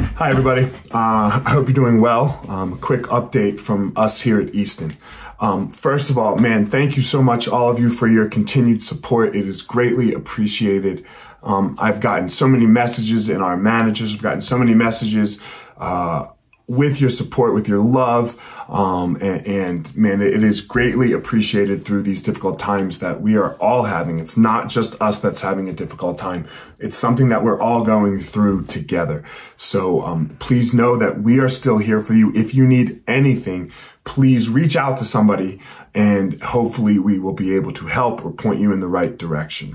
Hi, everybody. Uh, I hope you're doing well. Um, a quick update from us here at Easton. Um, first of all, man, thank you so much, all of you, for your continued support. It is greatly appreciated. Um, I've gotten so many messages, and our managers have gotten so many messages. Uh, with your support, with your love. Um, and, and, man, it is greatly appreciated through these difficult times that we are all having. It's not just us that's having a difficult time. It's something that we're all going through together. So, um, please know that we are still here for you. If you need anything, please reach out to somebody and hopefully we will be able to help or point you in the right direction.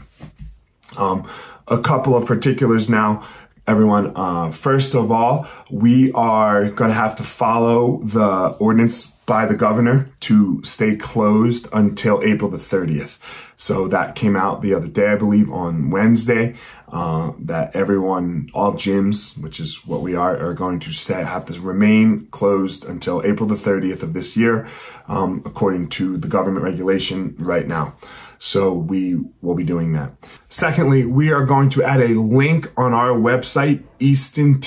Um, a couple of particulars now everyone. Uh, first of all, we are going to have to follow the ordinance by the governor to stay closed until April the 30th. So that came out the other day, I believe, on Wednesday, uh, that everyone, all gyms, which is what we are, are going to stay, have to remain closed until April the 30th of this year, um, according to the government regulation right now. So we will be doing that. Secondly, we are going to add a link on our website, eastontc.com.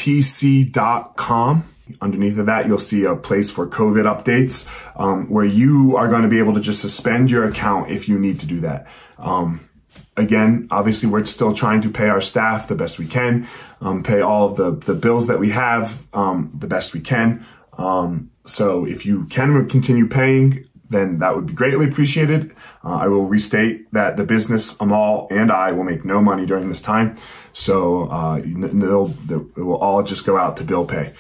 Underneath of that, you'll see a place for COVID updates um, where you are going to be able to just suspend your account if you need to do that. Um, again, obviously, we're still trying to pay our staff the best we can, um, pay all of the, the bills that we have um, the best we can. Um, so if you can continue paying, then that would be greatly appreciated. Uh, I will restate that the business, Amal and I, will make no money during this time. So uh, it will all just go out to bill pay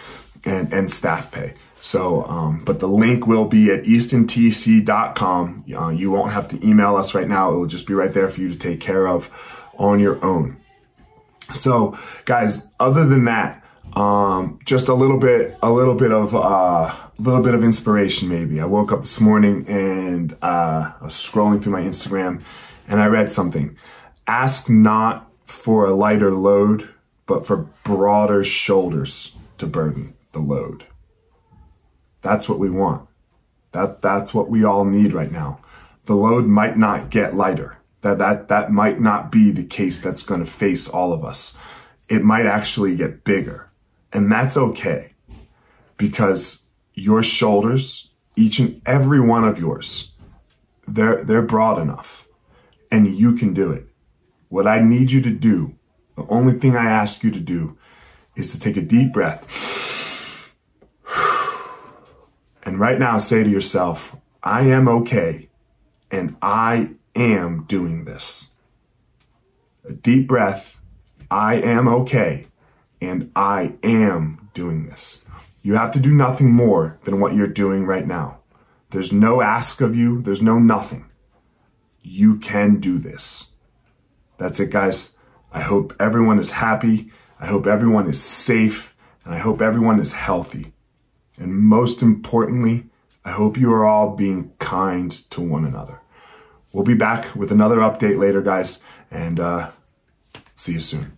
and, and staff pay. So, um, but the link will be at eastontc.com. Uh, you won't have to email us right now. It will just be right there for you to take care of on your own. So, guys, other than that, um, just a little bit, a little bit of, uh, a little bit of inspiration maybe. I woke up this morning and, uh, I was scrolling through my Instagram and I read something. Ask not for a lighter load, but for broader shoulders to burden the load. That's what we want. That, that's what we all need right now. The load might not get lighter. That, that, that might not be the case that's going to face all of us. It might actually get bigger and that's okay because your shoulders, each and every one of yours, they're, they're broad enough and you can do it. What I need you to do, the only thing I ask you to do is to take a deep breath. Right now say to yourself, I am okay and I am doing this. A deep breath. I am okay and I am doing this. You have to do nothing more than what you're doing right now. There's no ask of you, there's no nothing. You can do this. That's it, guys. I hope everyone is happy. I hope everyone is safe. And I hope everyone is healthy. And most importantly, I hope you are all being kind to one another. We'll be back with another update later, guys. And uh, see you soon.